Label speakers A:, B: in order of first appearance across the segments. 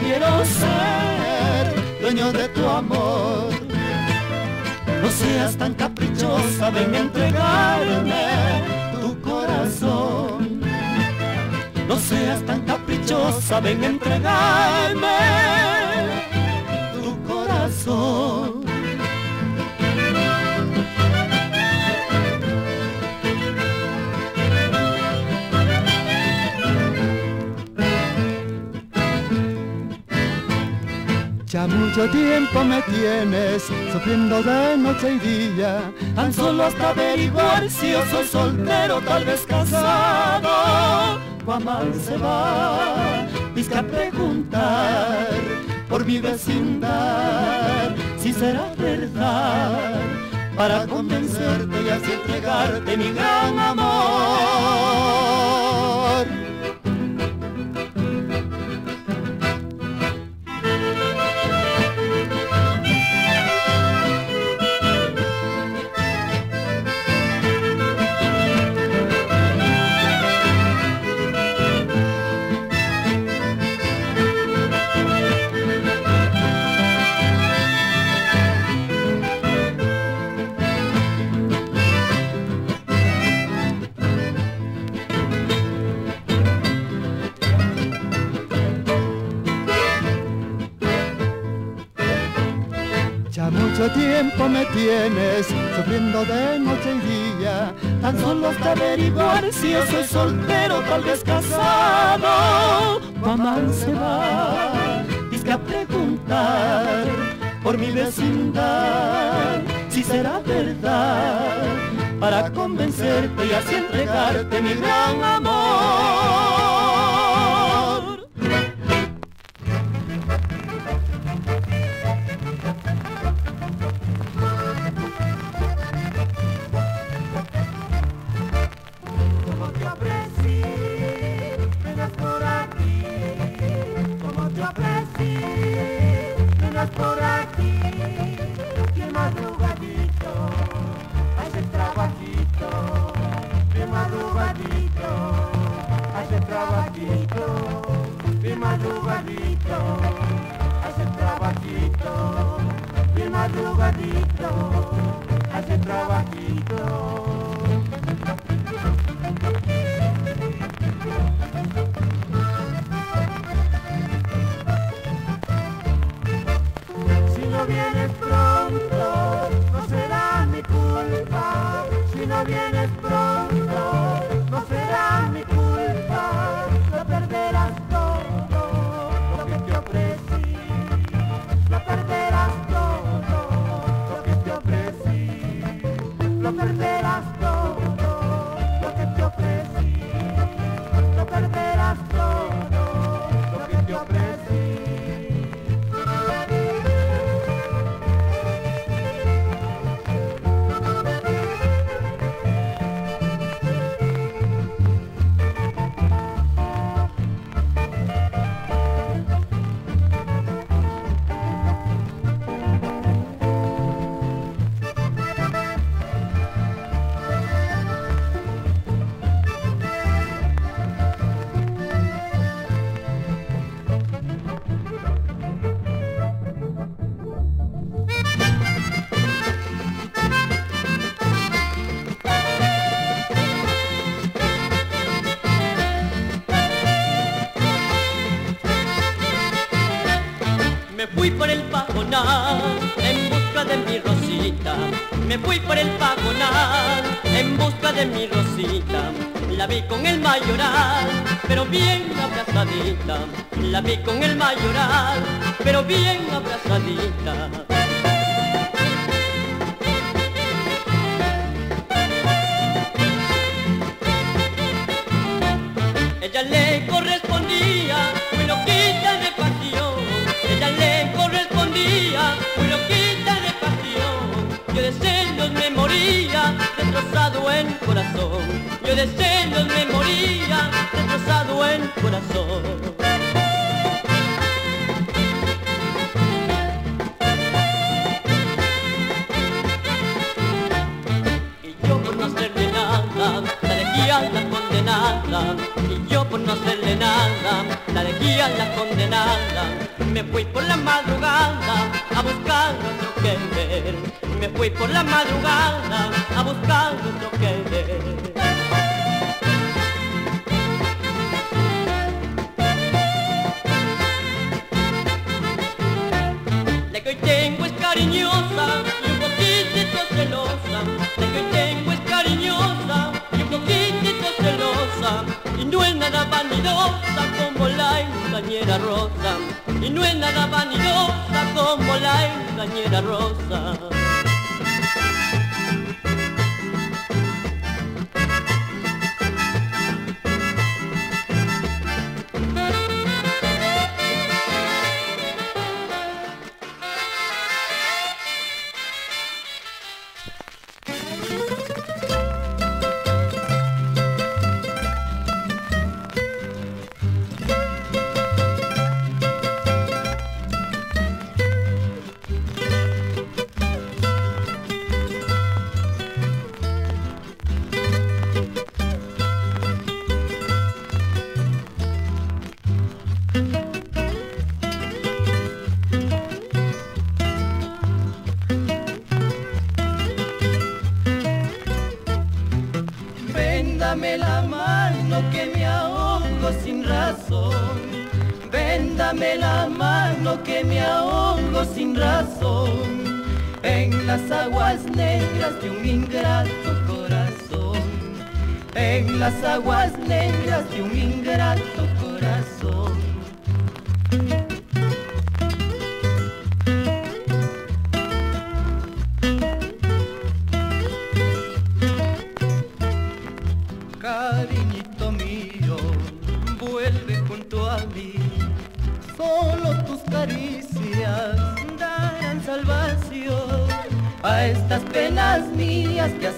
A: quiero ser dueño de tu amor. No seas tan caprichosa, ven a entregarme tu corazón. No seas tan caprichosa, ven a entregarme tu corazón. Mucho tiempo me tienes sufriendo de noche y día, tan solo hasta averiguar si yo soy soltero, tal vez casado. Guamal se va, a preguntar por mi vecindad, si será verdad, para convencerte y así entregarte mi gran amor. Mucho tiempo me tienes sufriendo de noche y día, tan solo hasta averiguar si yo soy soltero, tal vez casado. Mamá se va, dice a preguntar por mi vecindad, si será verdad, para convencerte y así entregarte mi gran amor.
B: hace trabajito, mi madrugadito, hace trabajito, mi madrugadito.
C: En busca de mi rosita. Me fui por el pagonal en busca de mi rosita. La vi con el mayoral, pero bien abrazadita. La vi con el mayoral, pero bien abrazadita. Ella le destrozado en corazón. Yo de celos me moría, destrozado en corazón. Y yo por no hacerle nada, la dejé a la condenada. Y yo por no hacerle condenada, la de a la condenada. Me fui por la madrugada a buscar otro que ver. Me fui por la madrugada a buscar otro que ver. La que hoy tengo es cariñosa y un poquitito celosa. La que hoy tengo es cariñosa y un poquitito celosa. Y no es nada vanidosa como la engañera rosa. Y no es nada vanidosa como la engañera rosa.
D: que me ahogo sin razón en las aguas negras de un ingrato corazón, en las aguas negras de un ingrato a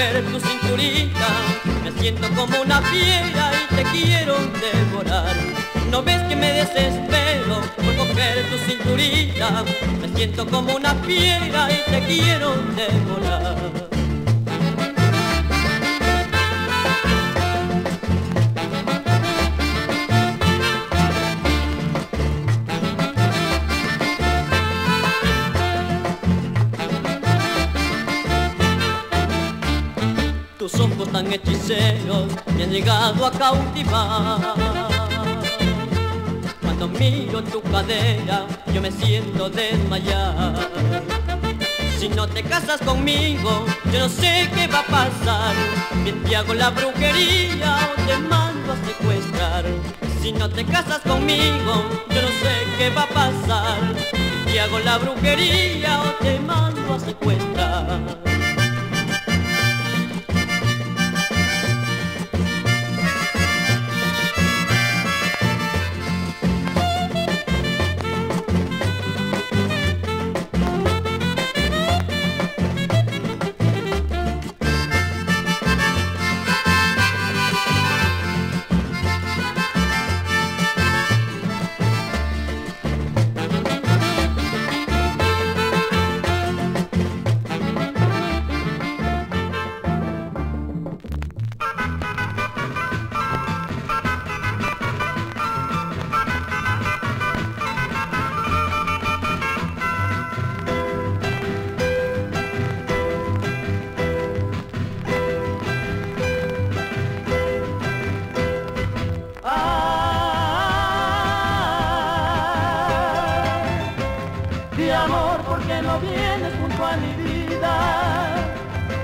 C: ver tu cinturita, me siento como una fiera y te quiero devorar. No ves que me desespero por coger tu cinturita, me siento como una fiera y te quiero devorar. Cautivar. Cuando miro tu cadera, yo me siento desmayar. Si no te casas conmigo, yo no sé qué va a pasar. Bien te hago la brujería o te mando a secuestrar. Si no te casas conmigo, yo no sé qué va a pasar. Te hago la brujería o te mando a secuestrar.
E: No vienes junto a mi vida,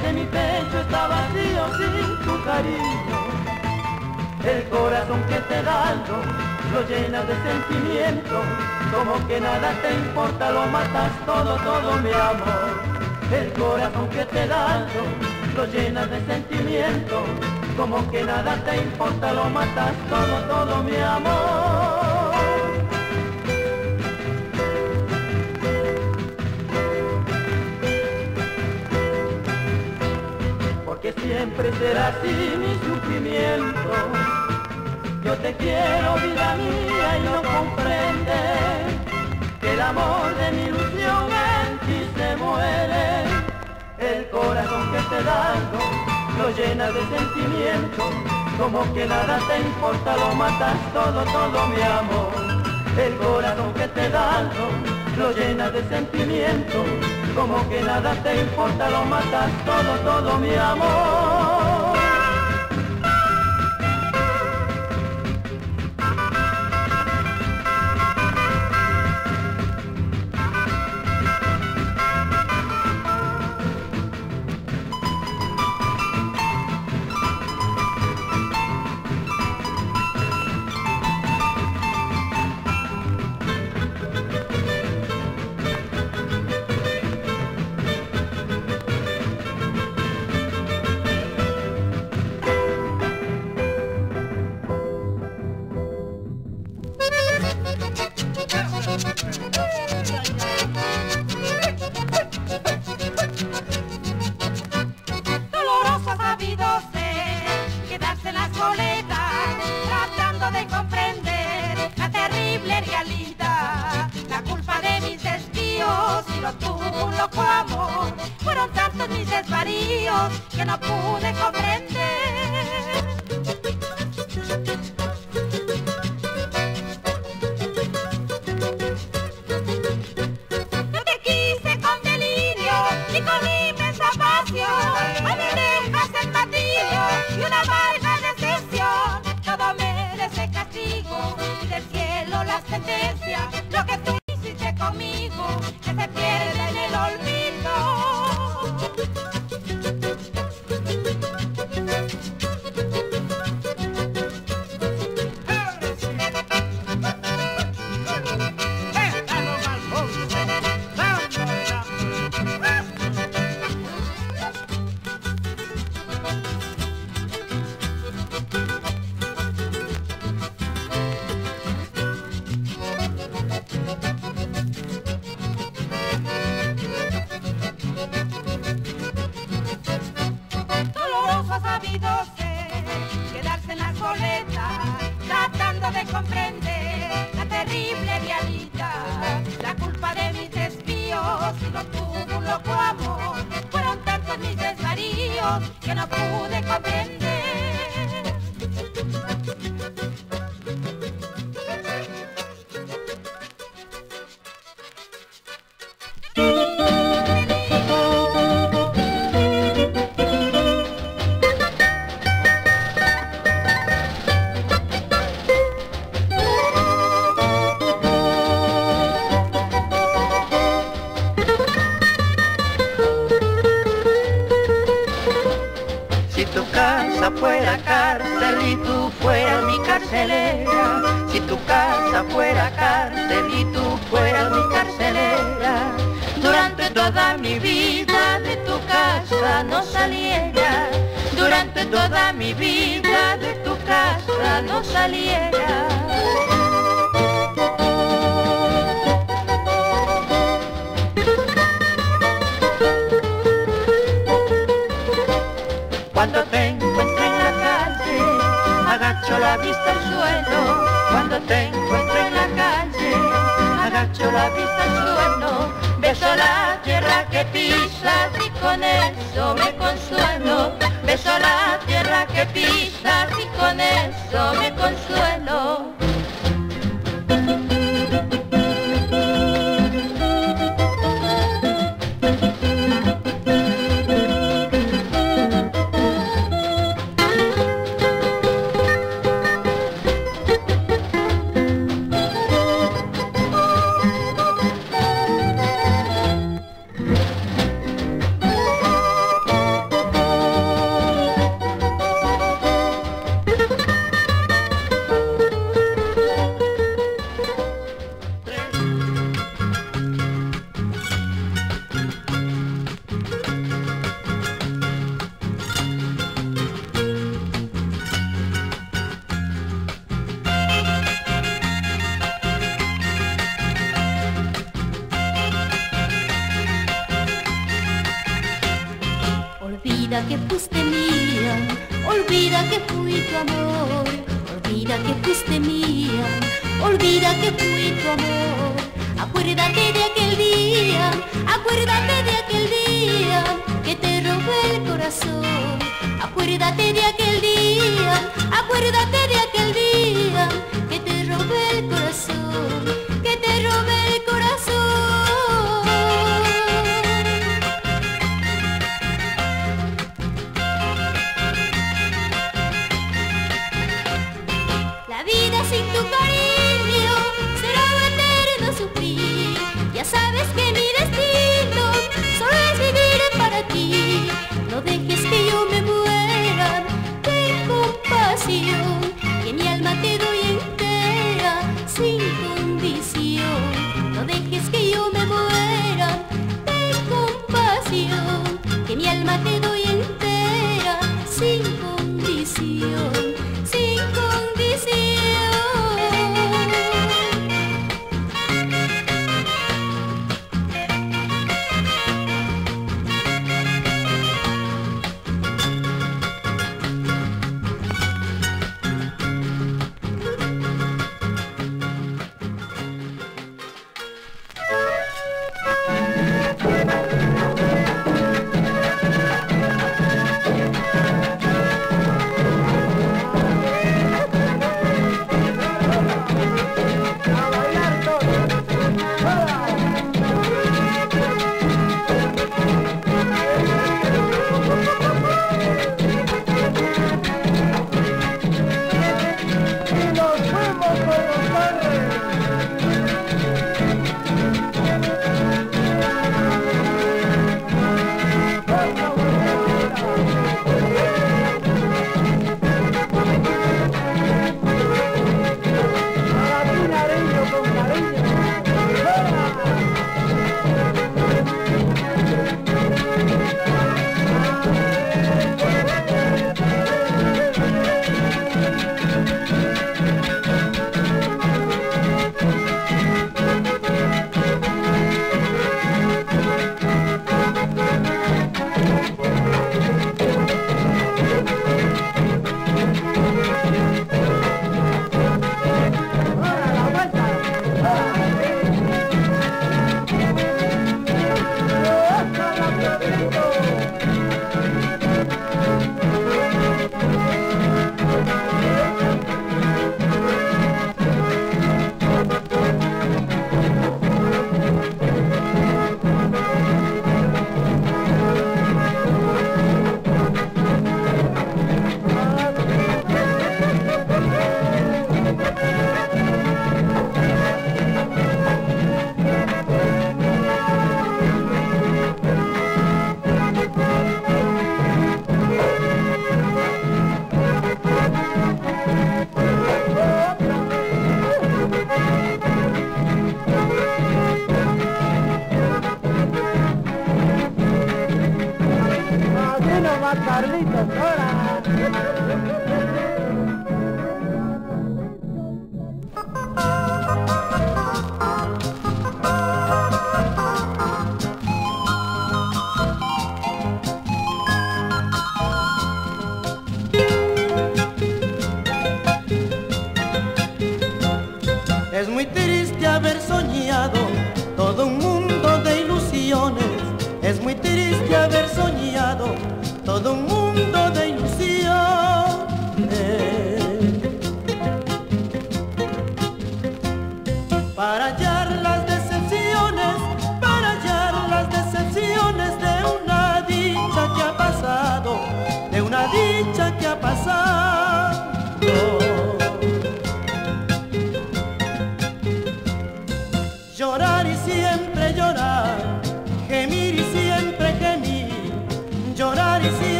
E: que mi pecho está vacío sin tu cariño. El corazón que te dando lo llenas de sentimiento, como que nada te importa, lo matas todo, todo mi amor. El corazón que te dando lo llenas de sentimiento, como que nada te importa, lo matas todo, todo mi amor. Siempre será así mi sufrimiento. Yo te quiero, vida mía, y no comprendes que el amor de mi ilusión en ti se muere. El corazón que te dando lo llena de sentimiento, como que nada te importa, lo matas todo, todo mi amor. El corazón que te dando lo llena de sentimiento, como que nada te importa, lo matas todo, todo mi amor.
F: desvaríos que no pude comprender.
G: fuera cárcel y tú fueras mi carcelera, si tu casa fuera cárcel
H: y tú
G: fueras mi carcelera,
H: durante toda mi vida de tu casa no saliera, durante toda mi vida de tu casa no saliera.
G: la vista
H: al suelo
G: cuando te
H: encuentro en la calle.
G: Agacho
H: la vista al suelo, beso la tierra que pisas y con eso me consuelo. Beso la tierra que pisas y con eso me consuelo.
I: Olvida que fuiste mía, olvida que fui tu amor, olvida que fuiste mía, olvida que fui tu amor. Acuérdate de aquel día, acuérdate de aquel día que te robé el corazón. Acuérdate de aquel día, acuérdate de aquel día.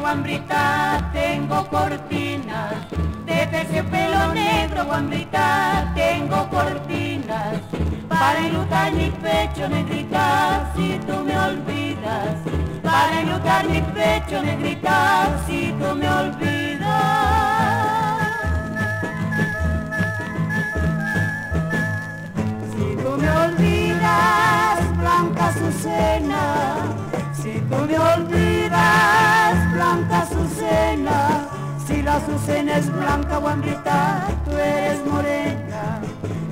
B: Guambrita tengo cortinas, de terciopelo negro guambrita tengo cortinas, para enlutar mi pecho negrita si tú me olvidas, para enlutar mi pecho negrita si tú me olvidas. Si tú me olvidas, Blanca Azucena, si tú me olvidas, Si la Azucena es blanca, guambrita, tú eres morena.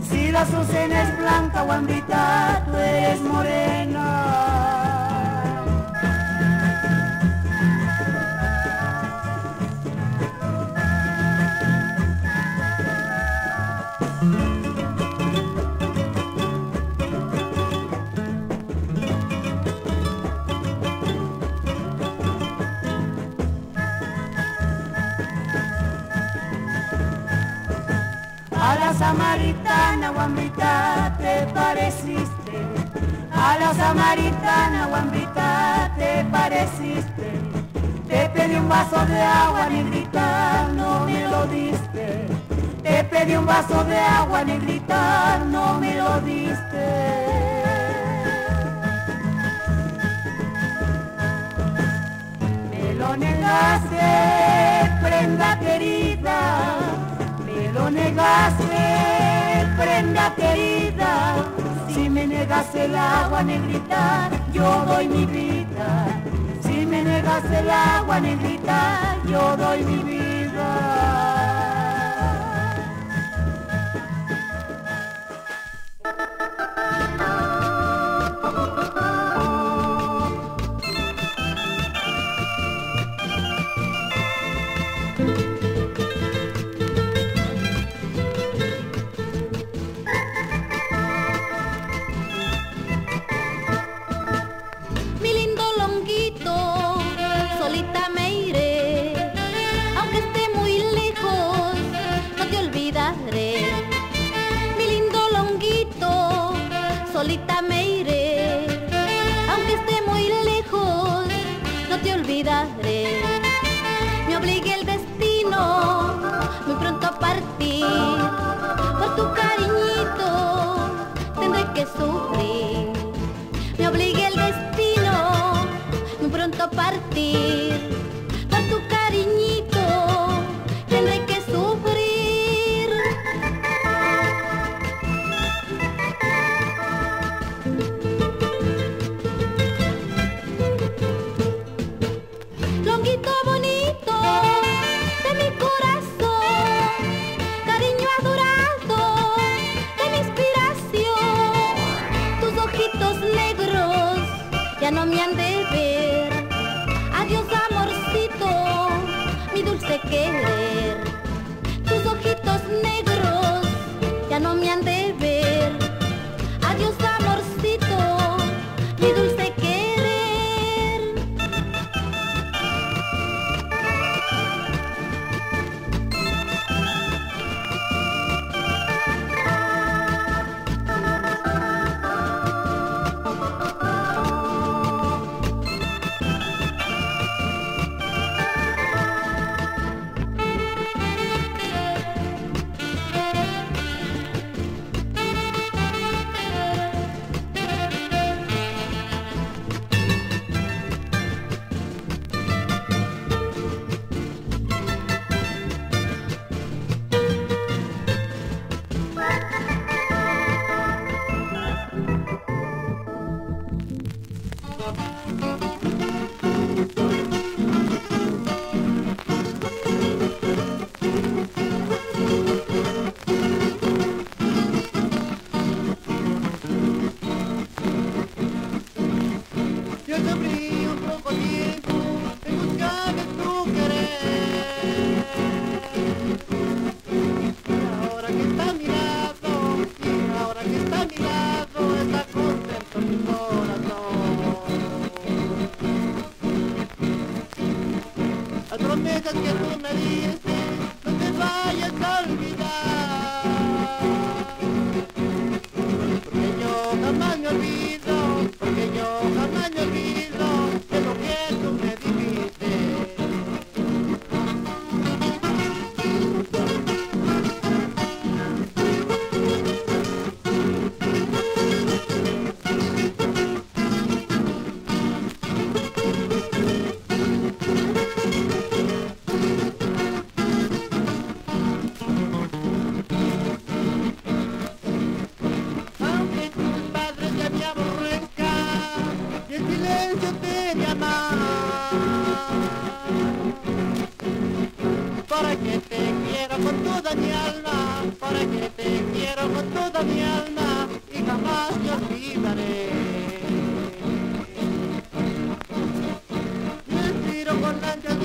B: Si la Azucena es blanca, guambrita, tú eres morena. A la samaritana guambita te pareciste, a la samaritana guambita te pareciste. Te pedí un vaso de agua negrita, no me lo diste. Te pedí un vaso de agua negrita, no me lo diste. Me lo negaste, prenda querida, prenda querida. Si me negas el agua negrita, yo doy mi vida. Si me negas el agua negrita, yo doy mi vida.
J: Las promesas que tú me diste, con la